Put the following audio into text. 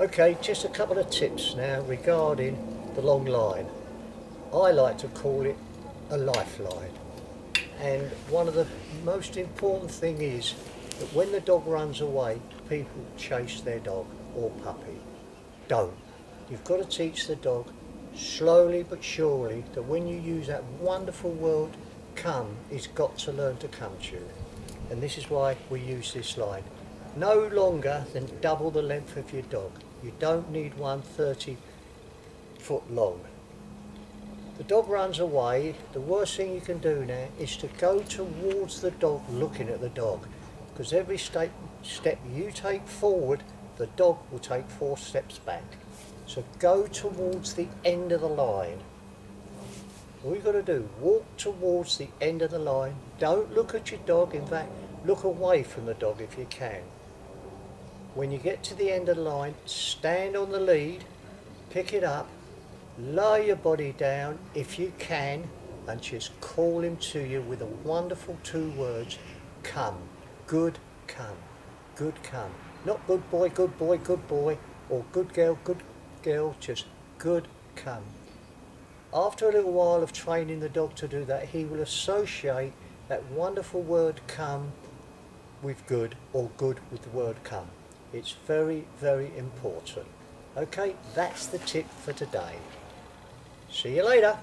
Okay, just a couple of tips now regarding the long line. I like to call it a lifeline. And one of the most important thing is that when the dog runs away, people chase their dog or puppy. Don't. You've got to teach the dog slowly but surely that when you use that wonderful word come, he's got to learn to come to you. And this is why we use this line. No longer than double the length of your dog. You don't need one 30 foot long. The dog runs away. The worst thing you can do now is to go towards the dog looking at the dog. Because every step, step you take forward, the dog will take four steps back. So go towards the end of the line. All you've got to do, walk towards the end of the line. Don't look at your dog. In fact, look away from the dog if you can. When you get to the end of the line, stand on the lead, pick it up, lower your body down if you can, and just call him to you with a wonderful two words, come, good come, good come. Not good boy, good boy, good boy, or good girl, good girl, just good come. After a little while of training the dog to do that, he will associate that wonderful word come with good or good with the word come. It's very, very important. Okay, that's the tip for today. See you later.